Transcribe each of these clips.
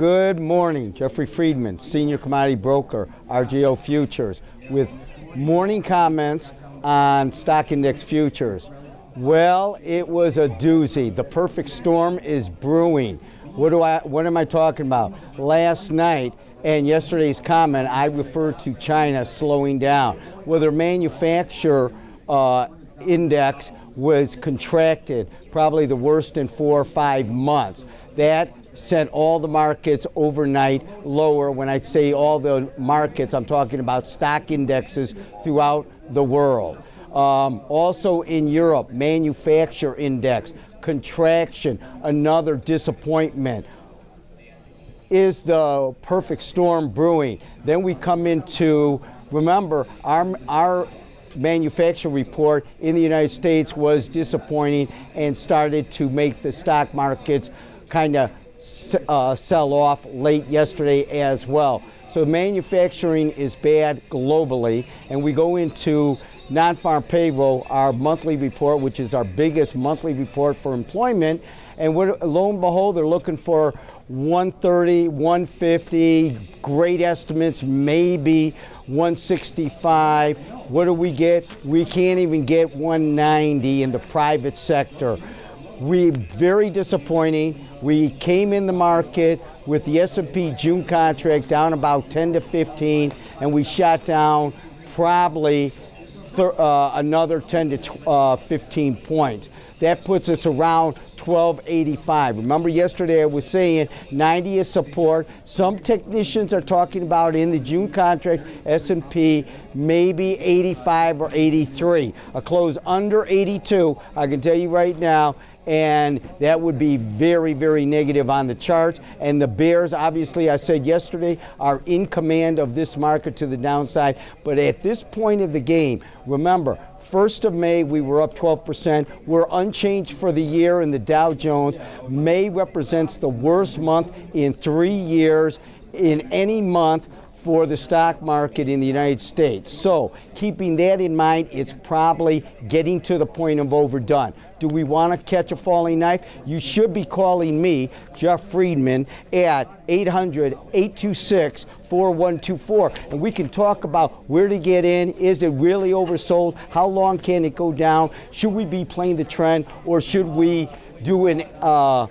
Good morning, Jeffrey Friedman, Senior Commodity Broker, RJO Futures, with morning comments on stock index futures. Well, it was a doozy. The perfect storm is brewing. What do I what am I talking about? Last night and yesterday's comment, I referred to China slowing down. Well, their manufacturer uh, index was contracted, probably the worst in four or five months. That sent all the markets overnight lower. When I say all the markets, I'm talking about stock indexes throughout the world. Um, also in Europe, manufacture index, contraction, another disappointment. Is the perfect storm brewing? Then we come into, remember, our, our manufacturing report in the United States was disappointing and started to make the stock markets kind of uh, sell off late yesterday as well. So manufacturing is bad globally, and we go into non-farm payroll, our monthly report, which is our biggest monthly report for employment, and lo and behold, they're looking for 130, 150, great estimates, maybe 165. What do we get? We can't even get 190 in the private sector. We very disappointing. We came in the market with the S&P June contract down about 10 to 15, and we shot down probably uh, another 10 to uh, 15 points. That puts us around 1285. Remember yesterday I was saying 90 is support. Some technicians are talking about in the June contract S&P maybe 85 or 83. A close under 82, I can tell you right now, and that would be very, very negative on the charts. And the bears, obviously, I said yesterday, are in command of this market to the downside. But at this point of the game, remember, 1st of May, we were up 12%. We're unchanged for the year in the Dow Jones. May represents the worst month in three years in any month for the stock market in the United States. So, keeping that in mind, it's probably getting to the point of overdone. Do we want to catch a falling knife? You should be calling me, Jeff Friedman, at 800 826 4124. And we can talk about where to get in. Is it really oversold? How long can it go down? Should we be playing the trend or should we do an uh,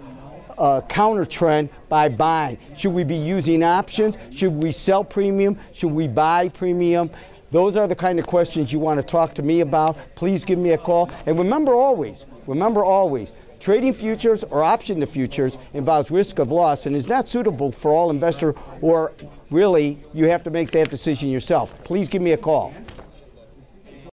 uh, counter trend by buying. Should we be using options? Should we sell premium? Should we buy premium? Those are the kind of questions you want to talk to me about. Please give me a call. And remember always, remember always, trading futures or option to futures involves risk of loss and is not suitable for all investors or really you have to make that decision yourself. Please give me a call.